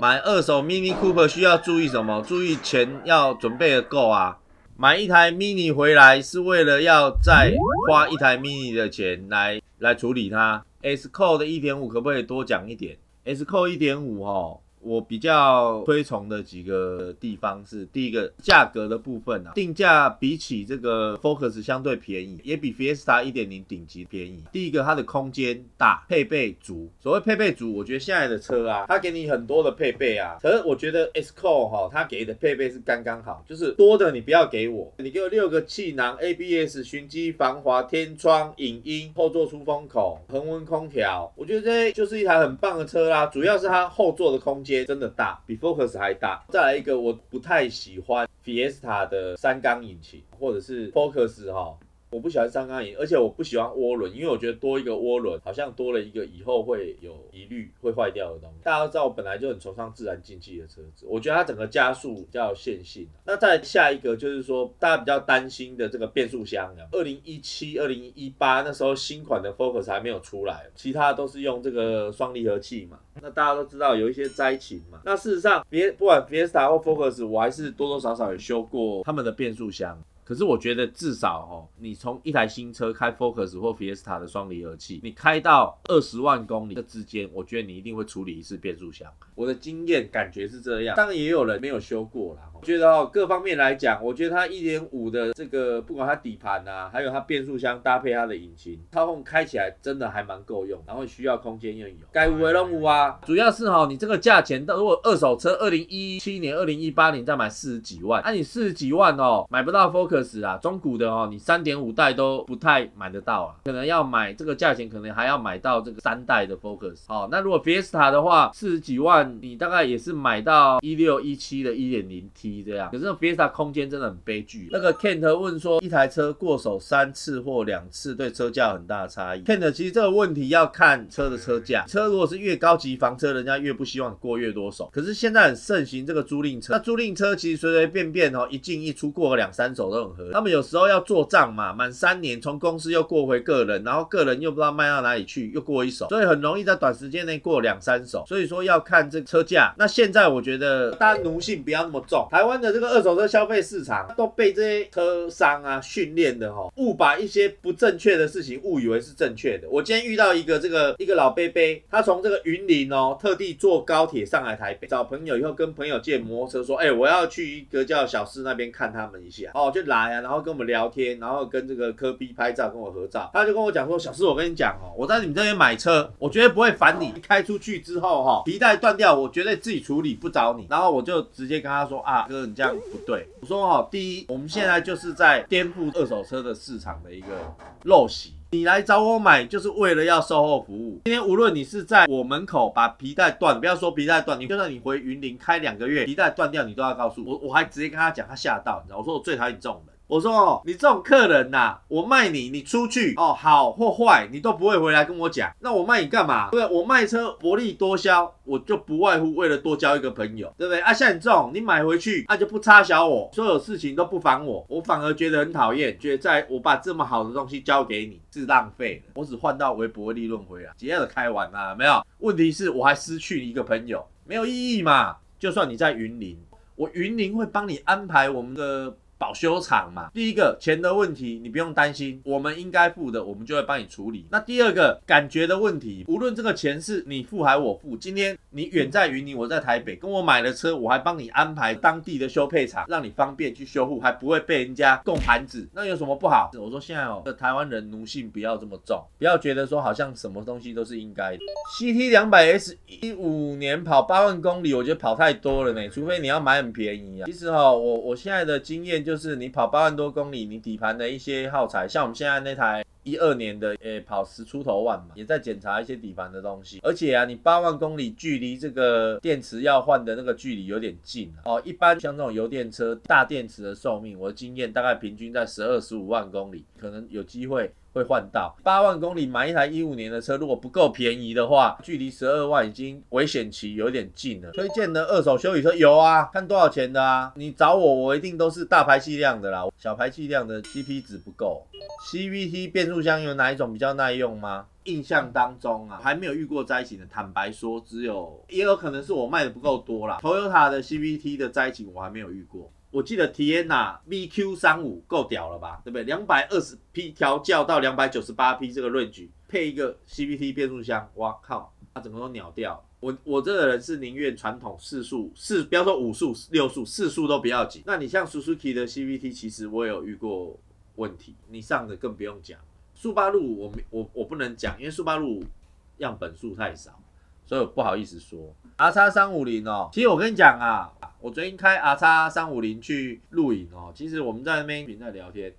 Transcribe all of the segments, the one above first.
买二手 Mini Cooper 需要注意什么？注意钱要准备的够啊！买一台 Mini 回来是为了要再花一台 Mini 的钱来来处理它。S Code 的1.5可不可以多讲一点？S Code 1.5哦。我比较推崇的几个地方是，第一个价格的部分啊，定价比起这个 Focus 相对便宜，也比 Fiesta 1.0顶级便宜。第一个它的空间大，配备足。所谓配备足，我觉得现在的车啊，它给你很多的配备啊，可是我觉得 S Core 哈，它给的配备是刚刚好，就是多的你不要给我，你给我六个气囊、ABS、循迹防滑、天窗、影音、后座出风口、恒温空调，我觉得这就是一台很棒的车啦。主要是它后座的空间。真的大，比 Focus 还大。再来一个，我不太喜欢 Fiesta 的三缸引擎，或者是 Focus 哈。我不喜欢三缸引，而且我不喜欢涡轮，因为我觉得多一个涡轮好像多了一个以后会有疑虑会坏掉的东西。大家都知道我本来就很崇尚自然进气的车子，我觉得它整个加速比较线性。那再下一个就是说大家比较担心的这个变速箱，二零一七、二零一八那时候新款的 Focus 还没有出来，其他都是用这个双离合器嘛。那大家都知道有一些灾情嘛。那事实上别不管 Fiesta 或 Focus，我还是多多少少有修过他们的变速箱。可是我觉得至少哦，你从一台新车开 Focus 或 Fiesta 的双离合器，你开到二十万公里的之间，我觉得你一定会处理一次变速箱。我的经验感觉是这样，当然也有人没有修过啦。我觉得哦，各方面来讲，我觉得它一点五的这个，不管它底盘啊，还有它变速箱搭配它的引擎，操控开起来真的还蛮够用。然后需要空间又有，该五为龙五啊，主要是哈，你这个价钱，如果二手车二零一七年、二零一八年再买四十几万，那你四十几万哦，买不到 Focus。啊，中古的哦，你三点五代都不太买得到啊，可能要买这个价钱，可能还要买到这个三代的 Focus。好，那如果 Fiesta 的话，四十几万，你大概也是买到一六一七的一点零 T 这样。可是 Fiesta 空间真的很悲剧。那个 Kent 问说，一台车过手三次或两次，对车价很大的差异。Kent 其实这个问题要看车的车价，车如果是越高级房车，人家越不希望过越多手。可是现在很盛行这个租赁车，那租赁车其实随随便便哦，一进一出过个两三手都很。他们有时候要做账嘛，满三年从公司又过回个人，然后个人又不知道卖到哪里去，又过一手，所以很容易在短时间内过两三手。所以说要看这车价。那现在我觉得大家奴性不要那么重，台湾的这个二手车消费市场都被这些车商啊训练的哈，误把一些不正确的事情误以为是正确的。我今天遇到一个这个一个老伯伯，他从这个云林哦，特地坐高铁上来台北找朋友，以后跟朋友借摩托车，说哎我要去一个叫小四那边看他们一下，哦就来啊，然后跟。我们聊天，然后跟这个科比拍照，跟我合照。他就跟我讲说：“小师，我跟你讲哦，我在你们这边买车，我绝对不会烦你。开出去之后哈，皮带断掉，我绝对自己处理，不找你。”然后我就直接跟他说：“啊，哥，你这样不对。”我说：“哦，第一，我们现在就是在颠覆二手车的市场的一个陋习。你来找我买，就是为了要售后服务。今天无论你是在我门口把皮带断，不要说皮带断，你就算你回云林开两个月，皮带断掉，你都要告诉我。我还直接跟他讲，他吓到，你知道？我说我最讨厌这种人。”我说哦，你这种客人呐，我卖你，你出去哦，好或坏，你都不会回来跟我讲。那我卖你干嘛？对不对？我卖车薄利多销，我就不外乎为了多交一个朋友，对不对？啊，像你这种，你买回去那就不插小我，所有事情都不烦我，我反而觉得很讨厌，觉得在我把这么好的东西交给你是浪费了，我只换到微薄利润回来，节约的开玩啊，没有？问题是我还失去一个朋友，没有意义嘛？就算你在云林，我云林会帮你安排我们的。保修厂嘛，第一个钱的问题你不用担心，我们应该付的，我们就会帮你处理。那第二个感觉的问题，无论这个钱是你付还是我付，今天你远在云林，我在台北，跟我买了车，我还帮你安排当地的修配厂，让你方便去修护，还不会被人家供盘子，那有什么不好？我说现在哦，台湾人奴性不要这么重，不要觉得说好像什么东西都是应该的。CT 两百 S 一五年跑八万公里，我觉得跑太多了呢，除非你要买很便宜啊。其实哈，我我现在的经验就。就是你跑八万多公里，你底盘的一些耗材，像我们现在那台一二年的，诶，跑十出头万嘛，也在检查一些底盘的东西。而且啊，你八万公里距离这个电池要换的那个距离有点近哦。一般像这种油电车，大电池的寿命，我的经验大概平均在十二十五万公里，可能有机会会换到八万公里买一台一五年的车，如果不够便宜的话，距离十二万已经危险期有点近了。推荐的二手修理车有啊，看多少钱的啊？你找我，我一定都是大排气量的啦，小排气量的 CP 值不够。CVT 变速箱有哪一种比较耐用吗？印象当中啊，还没有遇过灾情的。坦白说，只有也有可能是我卖的不够多啦。Toyota 的 CVT 的灾情我还没有遇过。我记得 T N a VQ 三五够屌了吧，对不对？两百二十匹调教到两百九十八匹这个论据配一个 CVT 变速箱，哇靠，它整个都鸟掉。我我这个人是宁愿传统四速四，不要说五速六速，四速都不要紧。那你像 Suzuki 的 CVT，其实我有遇过问题，你上的更不用讲。速八路我没我我不能讲，因为速八路样本数太少，所以不好意思说。R 叉三五零哦，其实我跟你讲啊。我昨天开 R 叉三五零去录影哦，其实我们在那边在聊天，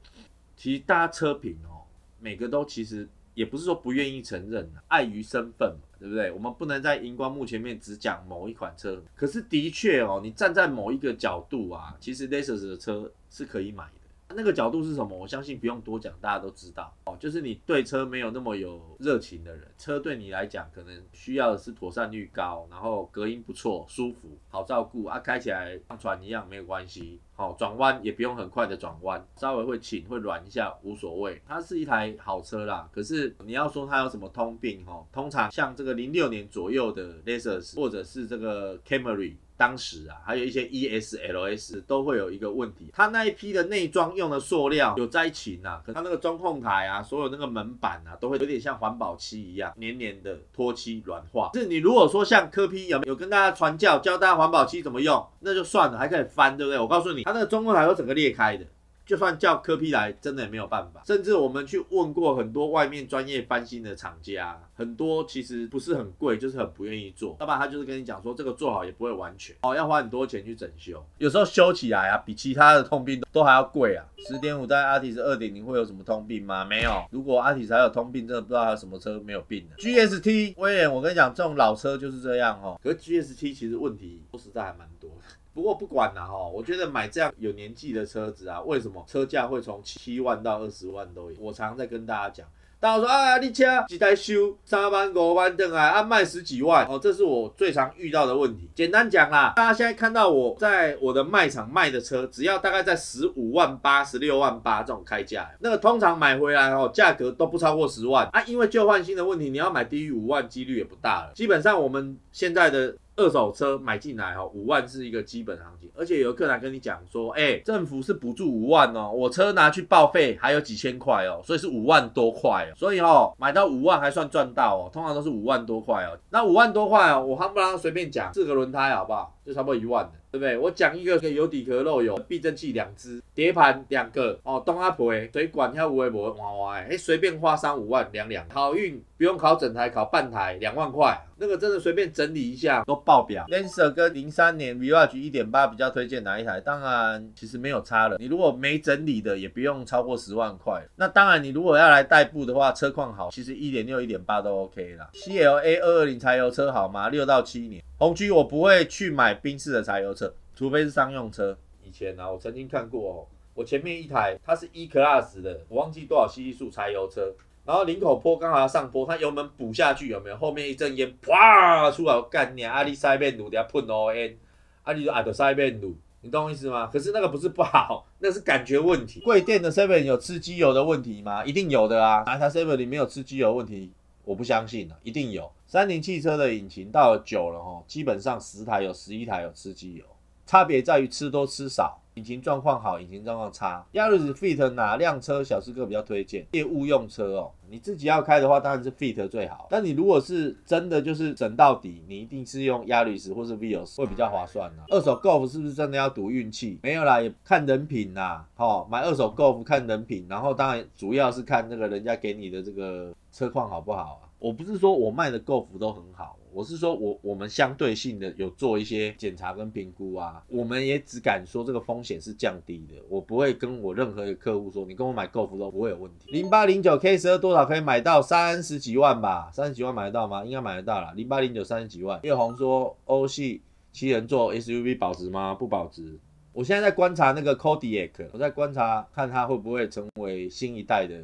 其实大家车评哦，每个都其实也不是说不愿意承认，碍于身份嘛，对不对？我们不能在荧光幕前面只讲某一款车，可是的确哦，你站在某一个角度啊，其实 Lexus 的车是可以买的。那个角度是什么？我相信不用多讲，大家都知道哦。就是你对车没有那么有热情的人，车对你来讲可能需要的是妥善率高，然后隔音不错、舒服、好照顾啊，开起来像船一样没有关系。好，转弯也不用很快的转弯，稍微会倾会软一下无所谓。它是一台好车啦，可是你要说它有什么通病哈？通常像这个零六年左右的 Lexus 或者是这个 Camry。当时啊，还有一些 E S L S 都会有一个问题，它那一批的内装用的塑料有灾情啊，可它那个中控台啊，所有那个门板啊，都会有点像环保漆一样，黏黏的脱漆软化。是你如果说像科批有没有跟大家传教，教大家环保漆怎么用，那就算了，还可以翻，对不对？我告诉你，它那个中控台都整个裂开的。就算叫科批来，真的也没有办法。甚至我们去问过很多外面专业翻新的厂家，很多其实不是很贵，就是很不愿意做。要不然他就是跟你讲说，这个做好也不会完全哦，要花很多钱去整修。有时候修起来啊，比其他的通病都还要贵啊。十点五代阿提斯二点零会有什么通病吗？没有。如果阿提斯还有通病，真的不知道还有什么车没有病的。GST 威廉，我跟你讲，这种老车就是这样哦。可是 GST 其实问题说实在还蛮多的。不过不管了哈，我觉得买这样有年纪的车子啊，为什么车价会从七万到二十万都有？我常在跟大家讲，大家说啊，你车几台修三万五万等啊，啊卖十几万哦，这是我最常遇到的问题。简单讲啦，大家现在看到我在我的卖场卖的车，只要大概在十五万八、十六万八这种开价，那个通常买回来哦，价格都不超过十万啊。因为旧换新的问题，你要买低于五万几率也不大了。基本上我们现在的。二手车买进来哦，五万是一个基本行情，而且有客人跟你讲说，哎，政府是补助五万哦，我车拿去报废还有几千块哦，所以是五万多块哦，所以哦，买到五万还算赚到哦，通常都是五万多块哦，那五万多块哦，我夯不啷随便讲四个轮胎好不好？就差不多一万的。对不对？我讲一个有底壳漏油，避震器两只，碟盘两个，哦，东阿婆诶，水管要五位博哇哇诶，哎，随便花三五万两两，好运不用考整台，考半台两万块，那个真的随便整理一下都爆表。Lancer 跟零三年 Viage 一点八比较推荐哪一台？当然其实没有差了，你如果没整理的也不用超过十万块。那当然你如果要来代步的话，车况好，其实一点六一点八都 OK 啦。CLA 二二零柴油车好吗？六到七年。红区我不会去买宾士的柴油车。除非是商用车，以前啊，我曾经看过哦，我前面一台它是 E Class 的，我忘记多少 CC 数柴油车，然后林口坡刚好要上坡，它油门补下去有没有？后面一阵烟啪出来，干你阿里塞变路，等下喷 O N，阿里就阿德塞变路，你懂我意思吗？可是那个不是不好，那是感觉问题。贵店的 Seven 有吃机油的问题吗？一定有的啊，哪台 Seven 里面有吃机油问题？我不相信啊，一定有。三菱汽车的引擎到了久了哦，基本上十台有十一台有吃机油。差别在于吃多吃少，引擎状况好，引擎状况差。亚力士 Fit 哪辆车小师哥比较推荐？业务用车哦，你自己要开的话，当然是 Fit 最好。但你如果是真的就是整到底，你一定是用亚力士或是 Vios 会比较划算呢。二手 Golf 是不是真的要赌运气？没有啦，也看人品呐。好，买二手 Golf 看人品，然后当然主要是看那个人家给你的这个车况好不好啊。我不是说我卖的 Golf 都很好。我是说，我我们相对性的有做一些检查跟评估啊，我们也只敢说这个风险是降低的，我不会跟我任何一个客户说，你跟我买 GoF 都不会有问题。零八零九 K 十二多少可以买到三十几万吧？三十几万买得到吗？应该买得到了。零八零九三十几万。叶红说，欧系七人座 SUV 保值吗？不保值。我现在在观察那个 Kodiaq，我在观察看它会不会成为新一代的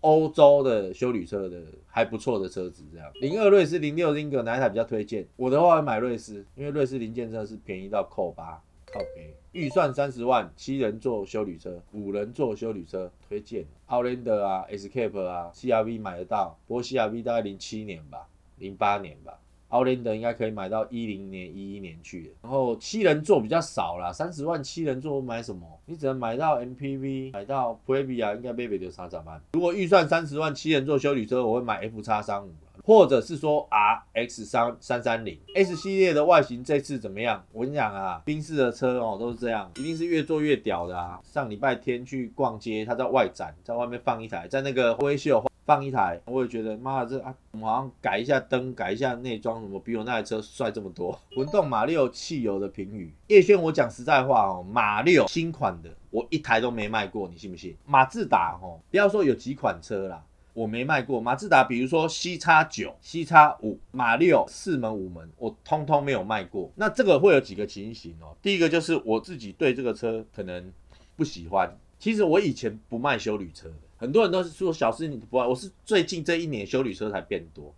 欧洲的修旅车的还不错的车子，这样。零二瑞斯零六英格哪一台比较推荐？我的话买瑞斯，因为瑞斯零件真的是便宜到扣八，靠边。预算三十万，七人座修旅车，五人座修旅车推荐。Outlander 啊，Escape 啊，CRV 买得到，不过 CRV 大概零七年吧，零八年吧。奥林德应该可以买到一零年、一一年去的，然后七人座比较少啦，三十万七人座买什么？你只能买到 MPV，买到 Previa 应该 baby 就三十万。如果预算三十万七人座修理车，我会买 F 叉三五，或者是说 RX 三三三零 S 系列的外形这次怎么样？我跟你讲啊，宾士的车哦都是这样，一定是越做越屌的啊。上礼拜天去逛街，他在外展，在外面放一台，在那个微秀。放一台，我也觉得妈的这啊，我好像改一下灯，改一下内装，什么比我那台车帅这么多。混动马六汽油的评语，叶轩，我讲实在话哦，马六新款的我一台都没卖过，你信不信？马自达哦，不要说有几款车啦，我没卖过马自达，比如说 C 叉九、C 叉五、马六四门五门，我通通没有卖过。那这个会有几个情形哦，第一个就是我自己对这个车可能不喜欢。其实我以前不卖修旅车的。很多人都是说小事你不爱，我是最近这一年修旅车才变多。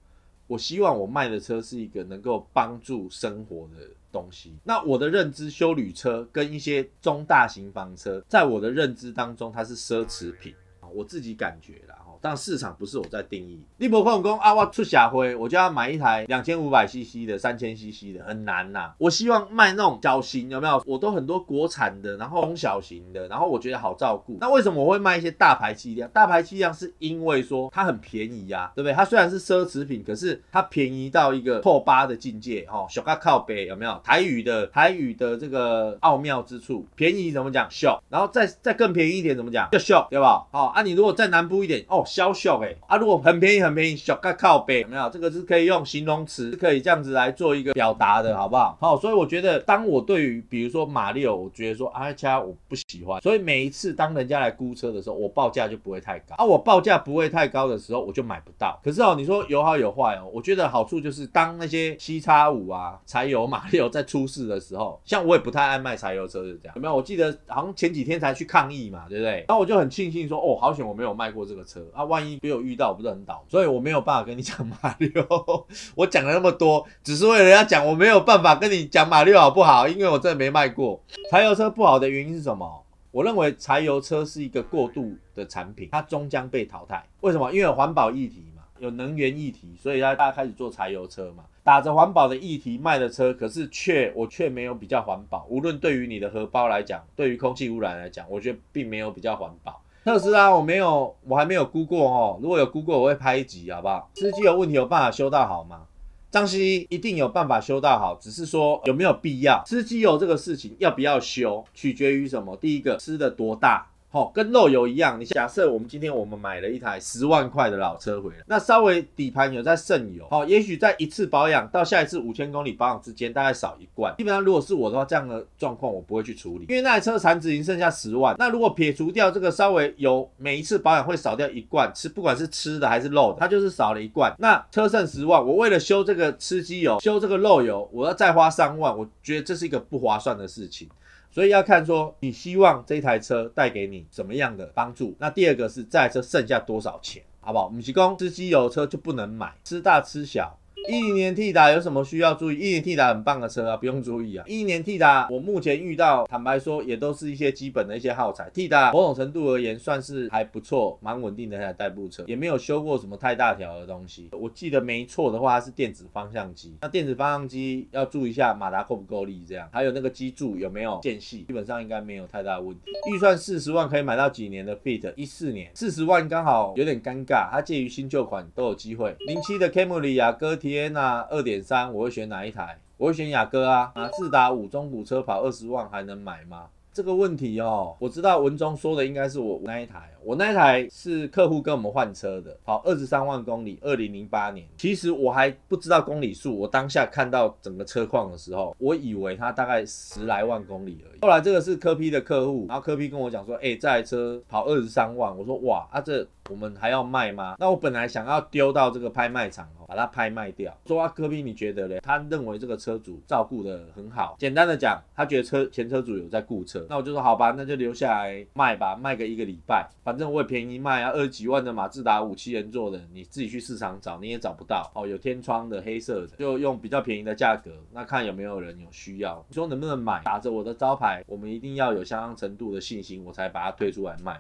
我希望我卖的车是一个能够帮助生活的东西。那我的认知，修旅车跟一些中大型房车，在我的认知当中，它是奢侈品啊，我自己感觉啦。但市场不是我在定义。利博矿工啊，我出下灰，我就要买一台两千五百 CC 的、三千 CC 的，很难呐。我希望卖那种小型，有没有？我都很多国产的，然后中小型的，然后我觉得好照顾。那为什么我会卖一些大排气量？大排气量是因为说它很便宜呀，对不对？它虽然是奢侈品，可是它便宜到一个破八的境界哦。小咖靠北有没有？台语的台语的这个奥妙之处，便宜怎么讲？小，然后再再更便宜一点怎么讲？就小，对吧？好啊，你如果再南部一点哦。销售哎啊，如果很便宜很便宜，小个靠背有没有？这个是可以用形容词，是可以这样子来做一个表达的，好不好？好，所以我觉得，当我对于比如说马六，我觉得说阿加我不喜欢，所以每一次当人家来估车的时候，我报价就不会太高啊。我报价不会太高的时候，我就买不到。可是哦，你说有好有坏哦，我觉得好处就是当那些七叉五啊柴油马六在出事的时候，像我也不太爱卖柴油车，是这样有没有？我记得好像前几天才去抗议嘛，对不对？然后我就很庆幸说，哦，好险我没有卖过这个车。啊，万一没有遇到，我不是很倒，所以我没有办法跟你讲马六。我讲了那么多，只是为了要讲，我没有办法跟你讲马六好不好？因为我真的没卖过柴油车，不好的原因是什么？我认为柴油车是一个过渡的产品，它终将被淘汰。为什么？因为环保议题嘛，有能源议题，所以大家开始做柴油车嘛，打着环保的议题卖的车，可是却我却没有比较环保。无论对于你的荷包来讲，对于空气污染来讲，我觉得并没有比较环保。特斯拉我没有，我还没有估过哦。如果有估过，我会拍一集，好不好？吃机有问题有办法修到好吗？张希一定有办法修到好，只是说有没有必要？吃机油这个事情要不要修，取决于什么？第一个吃的多大。好，跟漏油一样。你假设我们今天我们买了一台十万块的老车回来，那稍微底盘有在渗油，好，也许在一次保养到下一次五千公里保养之间，大概少一罐。基本上如果是我的话，这样的状况我不会去处理，因为那台车残值已经剩下十万。那如果撇除掉这个稍微油，每一次保养会少掉一罐，吃不管是吃的还是漏的，它就是少了一罐。那车剩十万，我为了修这个吃机油、修这个漏油，我要再花三万，我觉得这是一个不划算的事情。所以要看说你希望这台车带给你怎么样的帮助。那第二个是这台车剩下多少钱，好不好？我们提供吃机油车就不能买，吃大吃小。一零年 T 达有什么需要注意？一零 T 达很棒的车啊，不用注意啊。一零年 T 达我目前遇到，坦白说也都是一些基本的一些耗材。T 达某种程度而言算是还不错，蛮稳定的台代步车，也没有修过什么太大条的东西。我记得没错的话，它是电子方向机。那电子方向机要注意一下马达够不够力，这样还有那个机柱有没有间隙，基本上应该没有太大问题。预算四十万可以买到几年的 Fit？一四年，四十万刚好有点尴尬，它介于新旧款都有机会。零七的 Camry 雅阁 T。天呐，二点三，我会选哪一台？我会选雅阁啊！啊，自达五中古车跑二十万还能买吗？这个问题哦，我知道文中说的应该是我那一台，我那台是客户跟我们换车的，跑二十三万公里，二零零八年。其实我还不知道公里数，我当下看到整个车况的时候，我以为它大概十来万公里而已。后来这个是科批的客户，然后科批跟我讲说，哎，这台车跑二十三万，我说哇，啊这我们还要卖吗？那我本来想要丢到这个拍卖场哦，把它拍卖掉。说啊，科比你觉得嘞？他认为这个车主照顾的很好。简单的讲，他觉得车前车主有在顾车。那我就说好吧，那就留下来卖吧，卖个一个礼拜，反正我也便宜卖啊，二十几万的马自达五七人座的，你自己去市场找你也找不到哦。有天窗的黑色的，就用比较便宜的价格，那看有没有人有需要。你说能不能买？打着我的招牌，我们一定要有相当程度的信心，我才把它推出来卖。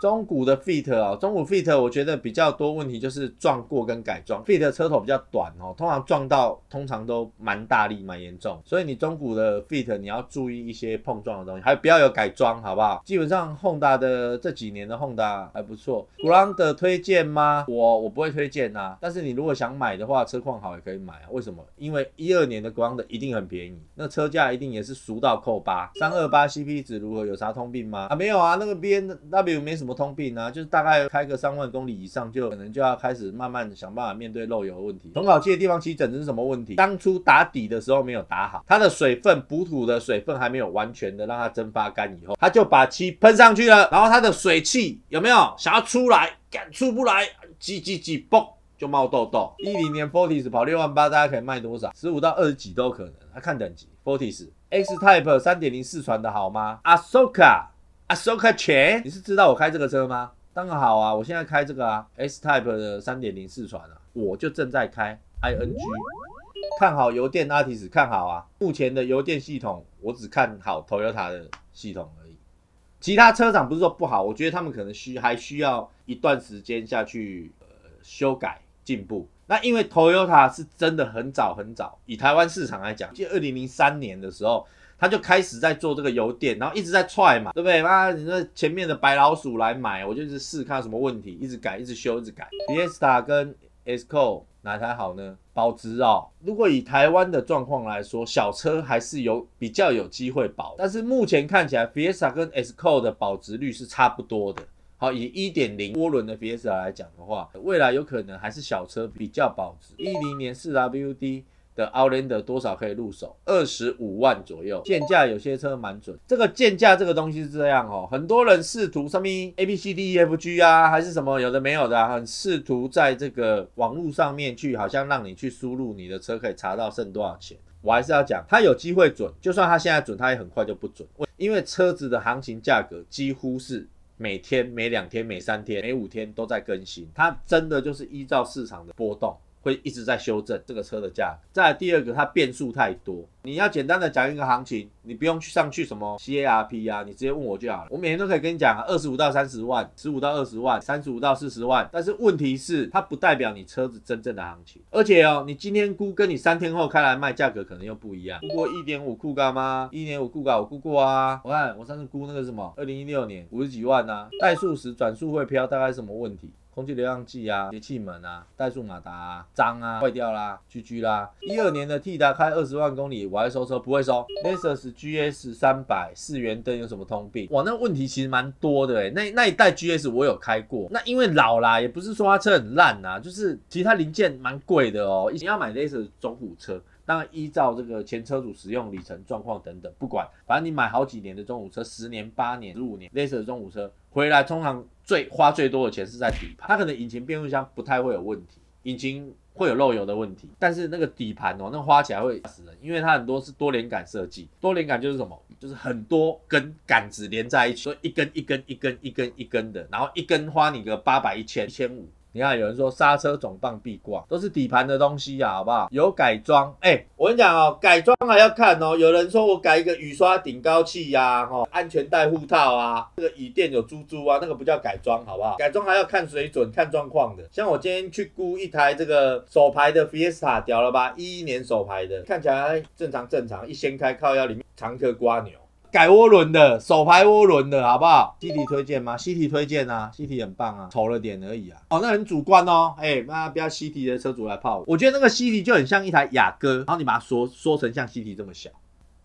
中古的 Fit 啊，中古 Fit 我觉得比较多问题就是撞过跟改装。Fit 车头比较短哦，通常撞到通常都蛮大力蛮严重，所以你中古的 Fit 你要注意一些碰撞的东西，还不要有改装，好不好？基本上 Honda 的这几年的 Honda 的还不错。Ground 推荐吗？我我不会推荐呐，但是你如果想买的话，车况好也可以买啊。为什么？因为一二年的 Ground 一定很便宜，那车价一定也是俗到扣八。三二八 CP 值如何？有啥通病吗？啊，没有啊，那个 B N W 没什么。通病啊，就是大概开个三万公里以上，就可能就要开始慢慢想办法面对漏油的问题。重烤漆的地方起疹子是什么问题？当初打底的时候没有打好，它的水分补土的水分还没有完全的让它蒸发干以后，它就把漆喷上去了，然后它的水汽有没有想要出来，干出不来，挤挤挤，嘣就冒痘痘。一零年 Fortis 跑六万八，大家可以卖多少？十五到二十几都可能，要看等级。Fortis X Type 三点零四传的好吗？Asoka。Asoka 全，你是知道我开这个车吗？当然好啊，我现在开这个啊，S Type 的三点零四传啊，我就正在开 ING，看好油电 Artis，看好啊。目前的油电系统，我只看好 Toyota 的系统而已。其他车厂不是说不好，我觉得他们可能需还需要一段时间下去呃修改进步。那因为 Toyota 是真的很早很早，以台湾市场来讲，就二零零三年的时候。他就开始在做这个油电，然后一直在踹嘛，对不对？妈，你说前面的白老鼠来买，我就是试看什么问题，一直改，一直修，一直改。Fiesta 跟 Esco 哪台好呢？保值哦。如果以台湾的状况来说，小车还是有比较有机会保，但是目前看起来 Fiesta 跟 S c o 的保值率是差不多的。好，以一点零涡轮的 Fiesta 来讲的话，未来有可能还是小车比较保值。一零年四 WD。的 Outlander 多少可以入手？二十五万左右，建价有些车蛮准。这个建价这个东西是这样哦，很多人试图上面 A B C D E F G 啊，还是什么有的没有的，很试图在这个网络上面去，好像让你去输入你的车可以查到剩多少钱。我还是要讲，它有机会准，就算它现在准，它也很快就不准。因为车子的行情价格几乎是每天、每两天、每三天、每五天都在更新，它真的就是依照市场的波动。会一直在修正这个车的价格。再第二个，它变数太多。你要简单的讲一个行情，你不用去上去什么 CARP 啊，你直接问我就好了。我每天都可以跟你讲，二十五到三十万，十五到二十万，三十五到四十万。但是问题是，它不代表你车子真正的行情。而且哦，你今天估跟你三天后开来卖价格可能又不一样。估过一点五酷咖吗？一点五酷咖我估过啊。我看我上次估那个什么，二零一六年五十几万啊，怠速时转速会飘，大概什么问题？空气流量计啊，节气门啊，怠速马达啊，脏啊，坏掉啦，GG 啦。一二年的 T 达开二十万公里，我还收车不会收。Lexus GS 三百四元灯有什么通病？哇，那问题其实蛮多的诶。那那一代 GS 我有开过，那因为老啦，也不是说它车很烂啊，就是其实它零件蛮贵的哦。你要买 Lexus 中古车。当然，依照这个前车主使用里程状况等等，不管，反正你买好几年的中古车，十年、八年、十五年，类似的中古车回来，通常最花最多的钱是在底盘。它可能引擎变速箱不太会有问题，引擎会有漏油的问题，但是那个底盘哦，那花起来会死人，因为它很多是多连杆设计。多连杆就是什么？就是很多根杆子连在一起，所以一根一根一根一根一根的，然后一根花你个八百、一千、一千五。你看，有人说刹车总泵必挂，都是底盘的东西呀，好不好？有改装，哎，我跟你讲哦，改装还要看哦。有人说我改一个雨刷顶高器呀，哈，安全带护套啊，这个椅垫有珠珠啊，那个不叫改装，好不好？改装还要看水准、看状况的。像我今天去估一台这个手牌的 Fiesta，屌了吧？一一年手牌的，看起来正常正常，一掀开靠腰里面藏颗瓜牛。改涡轮的手排涡轮的好不好？C T 推荐吗？C T 推荐啊，C T 很棒啊，丑了点而已啊。哦，那很主观哦。哎，那不要 C T 的车主来泡我。我觉得那个 C T 就很像一台雅阁，然后你把它缩缩成像 C T 这么小，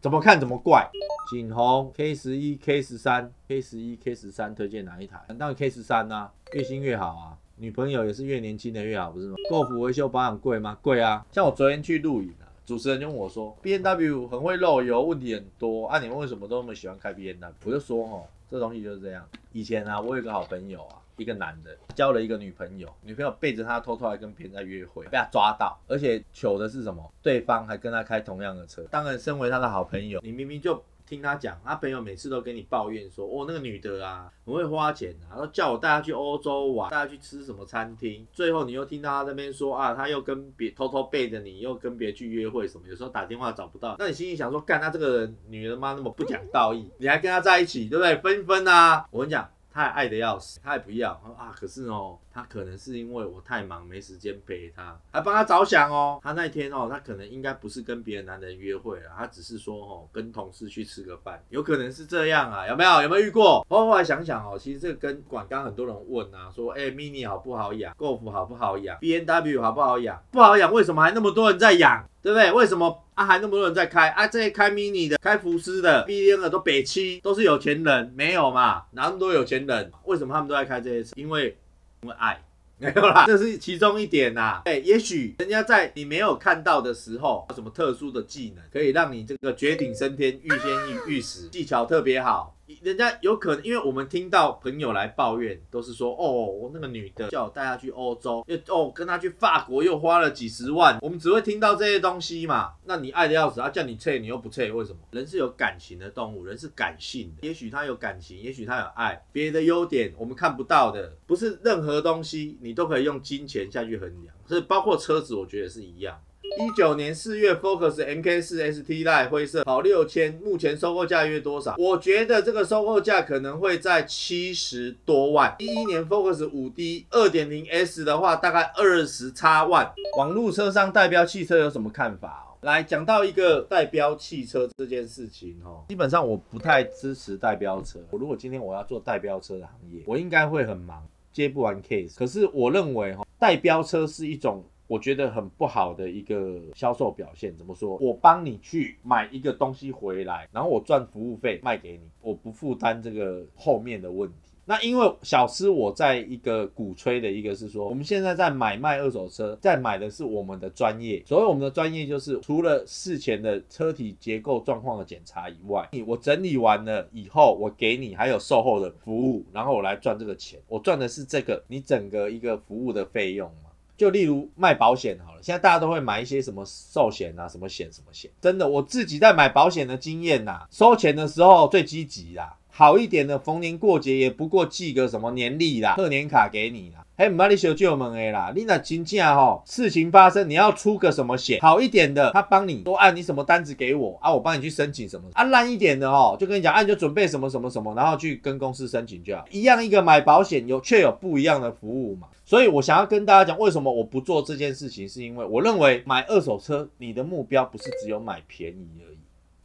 怎么看怎么怪。景宏 K 十一 K 十三 K 十一 K 十三推荐哪一台？当然 K 十三啊，越新越好啊。女朋友也是越年轻的越好，不是吗？Golf 维修保养贵吗？贵啊。像我昨天去露营啊。主持人就问我说：“B N W 很会漏油，问题很多啊，你们为什么都那么喜欢开 B N W？” 我就说：“哦，这东西就是这样。以前啊，我有个好朋友啊，一个男的交了一个女朋友，女朋友背着他偷偷来跟别人在约会，被他抓到，而且糗的是什么？对方还跟他开同样的车。当然，身为他的好朋友，你明明就。听他讲，他朋友每次都跟你抱怨说，哦，那个女的啊，很会花钱啊，然后叫我带她去欧洲玩，带她去吃什么餐厅。最后你又听到他那边说啊，他又跟别偷偷背着你，又跟别去约会什么，有时候打电话找不到。那你心里想说，干他这个人，女人妈那么不讲道义，你还跟他在一起，对不对？分分啊！我跟你讲。他还爱的要死，他也不要。啊，可是哦，他可能是因为我太忙，没时间陪他，还帮他着想哦。他那天哦，他可能应该不是跟别的男人约会了，他只是说哦，跟同事去吃个饭，有可能是这样啊？有没有？有没有遇过？后来想想哦，其实这个跟管刚很多人问啊，说哎，mini 好不好养？golf 好不好养？B N W 好不好养？不好养，为什么还那么多人在养？对不对？为什么啊？还那么多人在开啊？这些开 mini 的、开福斯的、B N 的都北七，都是有钱人，没有嘛？哪那么多有钱人？为什么他们都在开这些车？因为因为爱，没有啦，这是其中一点呐。对，也许人家在你没有看到的时候，有什么特殊的技能，可以让你这个绝顶升天、欲仙欲欲死，技巧特别好。人家有可能，因为我们听到朋友来抱怨，都是说哦，我那个女的叫我带她去欧洲，又哦跟她去法国又花了几十万，我们只会听到这些东西嘛。那你爱的要死，他叫你撤，你又不撤，为什么？人是有感情的动物，人是感性的，也许他有感情，也许他有爱，别的优点我们看不到的，不是任何东西你都可以用金钱下去衡量，是包括车子，我觉得是一样。一九年四月，Focus MK 四 ST Line 灰色跑六千，目前收购价约多少？我觉得这个收购价可能会在七十多万。一一年 Focus 五 D 二点零 S 的话，大概二十差万。网络车商代标汽车有什么看法？来讲到一个代标汽车这件事情哦，基本上我不太支持代标车。我如果今天我要做代标车的行业，我应该会很忙，接不完 case。可是我认为哈，代标车是一种。我觉得很不好的一个销售表现，怎么说？我帮你去买一个东西回来，然后我赚服务费卖给你，我不负担这个后面的问题。那因为小师我在一个鼓吹的一个是说，我们现在在买卖二手车，在买的是我们的专业。所谓我们的专业，就是除了事前的车体结构状况的检查以外，你我整理完了以后，我给你还有售后的服务，然后我来赚这个钱。我赚的是这个你整个一个服务的费用。就例如卖保险好了，现在大家都会买一些什么寿险啊，什么险什么险。真的，我自己在买保险的经验呐，收钱的时候最积极啦。好一点的，逢年过节也不过寄个什么年历啦、贺年卡给你啦。嘿，唔把你小舅门诶啦，你那真正吼事情发生，你要出个什么险？好一点的，他帮你都按你什么单子给我啊，我帮你去申请什么。啊，烂一点的哦，就跟你讲，啊你就准备什么什么什么，然后去跟公司申请就好。一样一个买保险有却有不一样的服务嘛。所以我想要跟大家讲，为什么我不做这件事情，是因为我认为买二手车，你的目标不是只有买便宜而已，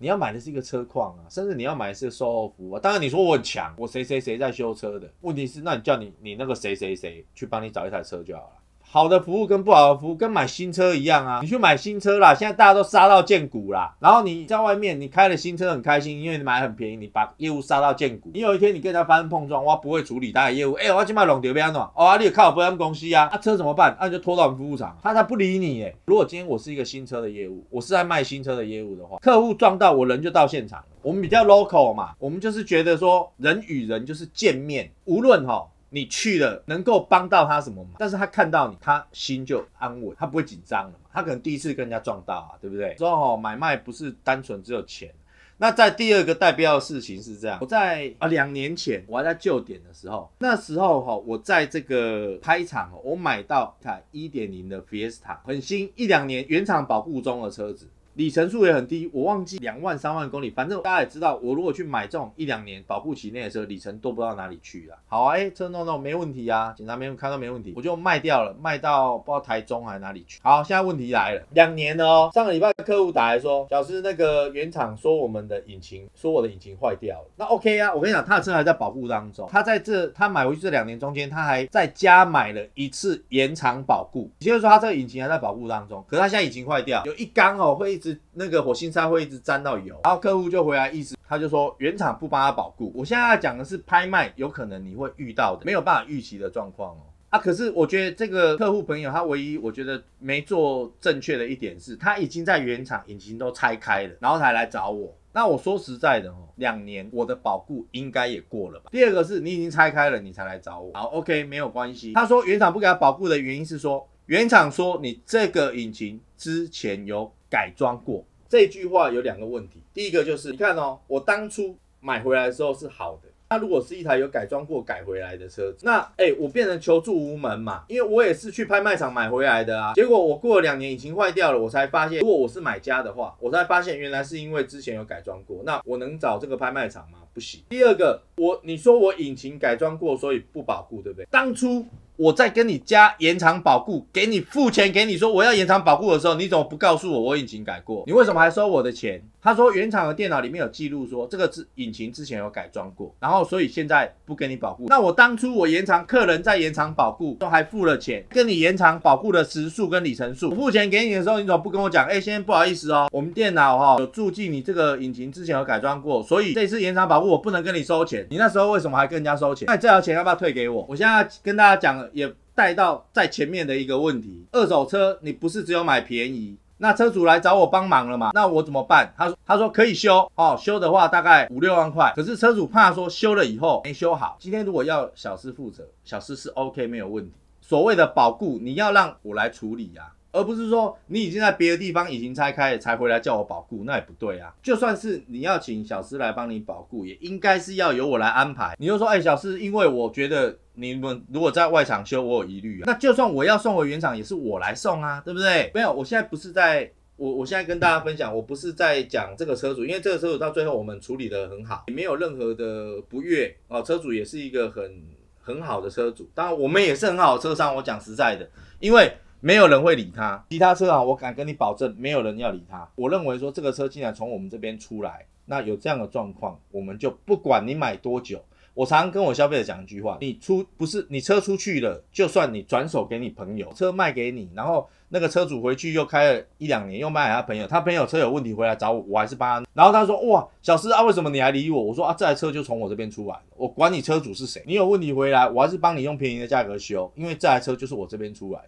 你要买的是一个车况啊，甚至你要买的是售后服务啊。当然你说我很强，我谁谁谁在修车的，问题是那你叫你你那个谁谁谁去帮你找一台车就好了。好的服务跟不好的服务跟买新车一样啊，你去买新车啦，现在大家都杀到见骨啦。然后你在外面，你开了新车很开心，因为你买很便宜，你把业务杀到见骨。你有一天你跟人家发生碰撞，我不会处理他的业务，哎，我去买龙德边喏，哦，你有靠保险公司啊，那车怎么办？那就拖到我们服务厂，他他不理你哎。如果今天我是一个新车的业务，我是在卖新车的业务的话，客户撞到我人就到现场，我们比较 local 嘛，我们就是觉得说人与人就是见面，无论哈。你去了能够帮到他什么忙？但是他看到你，他心就安稳，他不会紧张了嘛？他可能第一次跟人家撞到啊，对不对？说哦，买卖不是单纯只有钱。那在第二个代表的事情是这样，我在啊两年前我还在旧点的时候，那时候哈，我在这个拍场，我买到一台一点零的 Fiesta，很新，一两年原厂保护中的车子。里程数也很低，我忘记两万三万公里，反正大家也知道，我如果去买这种一两年保护期内的车，里程都不知道哪里去了。好啊，哎，车弄弄没问题啊，检查没有看到没问题，我就卖掉了，卖到不知道台中还是哪里去。好，现在问题来了，两年了哦，上个礼拜客户打来说，小师那个原厂说我们的引擎，说我的引擎坏掉了。那 OK 啊，我跟你讲，他的车还在保护当中，他在这他买回去这两年中间，他还在加买了一次延长保固，也就是说他这个引擎还在保护当中，可是他现在引擎坏掉，有一缸哦会。是那个火星塞会一直沾到油，然后客户就回来意思，他就说原厂不帮他保固。我现在要讲的是拍卖，有可能你会遇到的没有办法预期的状况哦。啊，可是我觉得这个客户朋友他唯一我觉得没做正确的一点是，他已经在原厂引擎都拆开了，然后才来找我。那我说实在的哦，两年我的保固应该也过了吧。第二个是你已经拆开了，你才来找我。好，OK，没有关系。他说原厂不给他保固的原因是说，原厂说你这个引擎之前有改装过。这句话有两个问题，第一个就是你看哦，我当初买回来的时候是好的。那如果是一台有改装过改回来的车子，那哎，我变成求助无门嘛，因为我也是去拍卖场买回来的啊。结果我过了两年引擎坏掉了，我才发现，如果我是买家的话，我才发现原来是因为之前有改装过。那我能找这个拍卖场吗？不行。第二个，我你说我引擎改装过，所以不保固，对不对？当初。我在跟你加延长保固，给你付钱，给你说我要延长保固的时候，你怎么不告诉我我已经改过？你为什么还收我的钱？他说原厂的电脑里面有记录说这个是引擎之前有改装过，然后所以现在不给你保固。那我当初我延长客人在延长保固都还付了钱，跟你延长保固的时数跟里程数，我付钱给你的时候，你怎么不跟我讲？哎，先生不好意思哦，我们电脑哈有注记你这个引擎之前有改装过，所以这次延长保固我不能跟你收钱。你那时候为什么还跟人家收钱？那这条钱要不要退给我？我现在跟大家讲也。带到在前面的一个问题，二手车你不是只有买便宜，那车主来找我帮忙了嘛？那我怎么办？他说他说可以修哦，修的话大概五六万块，可是车主怕说修了以后没修好，今天如果要小师负责，小师是 OK 没有问题。所谓的保固，你要让我来处理呀。而不是说你已经在别的地方已经拆开才回来叫我保固，那也不对啊。就算是你要请小师来帮你保固，也应该是要由我来安排。你就说，哎，小师，因为我觉得你们如果在外场修，我有疑虑啊。那就算我要送回原厂，也是我来送啊，对不对？没有，我现在不是在，我我现在跟大家分享，我不是在讲这个车主，因为这个车主到最后我们处理的很好，也没有任何的不悦哦。车主也是一个很很好的车主，当然我们也是很好的车商。我讲实在的，因为。没有人会理他，其他车行我敢跟你保证，没有人要理他。我认为说这个车既然从我们这边出来，那有这样的状况，我们就不管你买多久。我常跟我消费者讲一句话：你出不是你车出去了，就算你转手给你朋友，车卖给你，然后那个车主回去又开了一两年，又卖给他朋友，他朋友车有问题回来找我，我还是帮他。然后他说：哇，小师啊，为什么你还理我？我说啊，这台车就从我这边出来，我管你车主是谁，你有问题回来，我还是帮你用便宜的价格修，因为这台车就是我这边出来。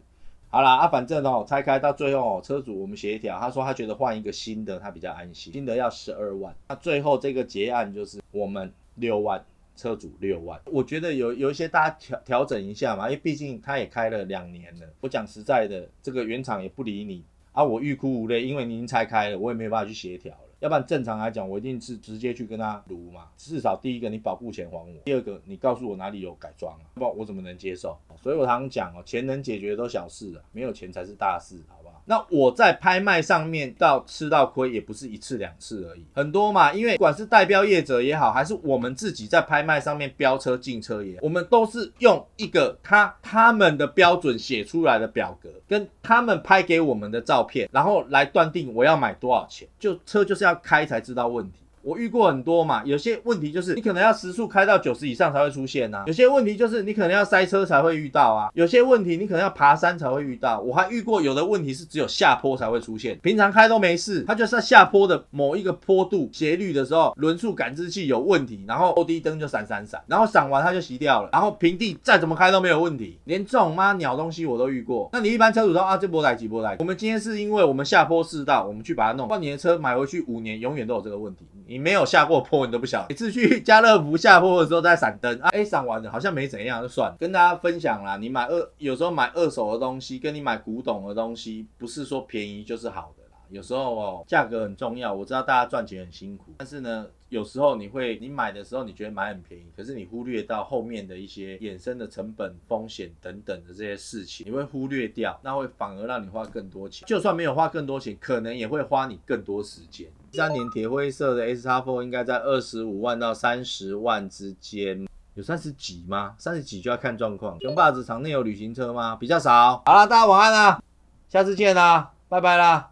好啦，啊，反正哦，拆开到最后哦，车主我们协调，他说他觉得换一个新的他比较安心，新的要十二万，那最后这个结案就是我们六万，车主六万，我觉得有有一些大家调调整一下嘛，因为毕竟他也开了两年了，我讲实在的，这个原厂也不理你啊，我欲哭无泪，因为你已经拆开了，我也没办法去协调了。要不然正常来讲，我一定是直接去跟他撸嘛。至少第一个，你保护钱还我；第二个，你告诉我哪里有改装啊，不我怎么能接受？所以我常常讲哦，钱能解决都小事啊，没有钱才是大事，好不好？那我在拍卖上面到吃到亏也不是一次两次而已，很多嘛。因为不管是代标业者也好，还是我们自己在拍卖上面飙车进车也，我们都是用一个他他们的标准写出来的表格，跟他们拍给我们的照片，然后来断定我要买多少钱。就车就是要开才知道问题。我遇过很多嘛，有些问题就是你可能要时速开到九十以上才会出现呐，有些问题就是你可能要塞车才会遇到啊，有些问题你可能要爬山才会遇到。我还遇过有的问题是只有下坡才会出现，平常开都没事，它就是在下坡的某一个坡度斜率的时候，轮速感知器有问题，然后 O D 灯就闪闪闪，然后闪完它就熄掉了，然后平地再怎么开都没有问题，连这种妈鸟东西我都遇过。那你一般车主说啊，这波来几波来？我们今天是因为我们下坡试道，我们去把它弄，换你的车买回去五年永远都有这个问题。你没有下过坡，你都不晓得。每次去家乐福下坡的时候在闪灯啊，哎，闪完了好像没怎样，就算。跟大家分享啦，你买二有时候买二手的东西，跟你买古董的东西，不是说便宜就是好的啦。有时候哦，价格很重要。我知道大家赚钱很辛苦，但是呢。有时候你会，你买的时候你觉得买很便宜，可是你忽略到后面的一些衍生的成本、风险等等的这些事情，你会忽略掉，那会反而让你花更多钱。就算没有花更多钱，可能也会花你更多时间。三年铁灰色的 S x Four 应该在二十五万到三十万之间，有三十几吗？三十几就要看状况。熊霸子场内有旅行车吗？比较少。好了，大家晚安啦，下次见啦，拜拜啦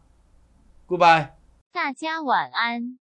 ，Goodbye。大家晚安。